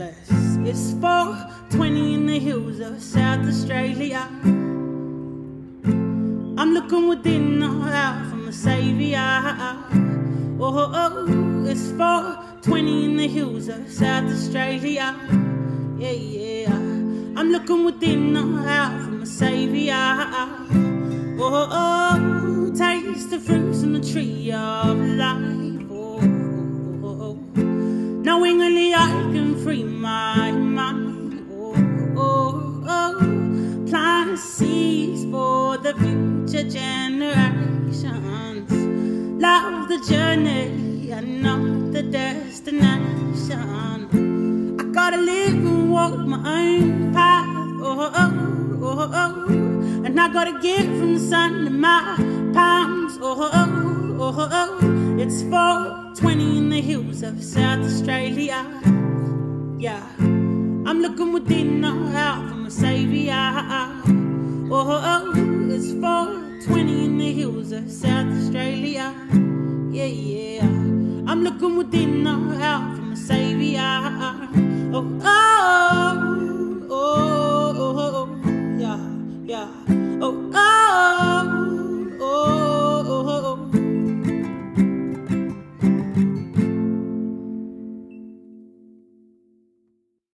It's 420 in the hills of South Australia. I'm looking within the out from the savior. Oh, oh, oh, it's 420 in the hills of South Australia. Yeah, yeah. I'm looking within the out from the savior. Oh, oh, oh, taste the fruits from the tree of life. Oh, oh, oh, oh. knowingly I can free my mind. Oh, oh, oh, plant seeds for the future generations. Love the journey and not the destination. I gotta live and walk my own path. Oh, oh, oh, oh, oh. and I gotta get from the sun to my palms. Oh, oh, oh, oh, oh. it's 420 in the hills of South Australia yeah. I'm looking within now out for my savior. Oh, oh it's 420 in the hills of South Australia. Yeah, yeah. I'm looking within now out for my savior. Oh, oh, oh, oh, oh, oh yeah, yeah.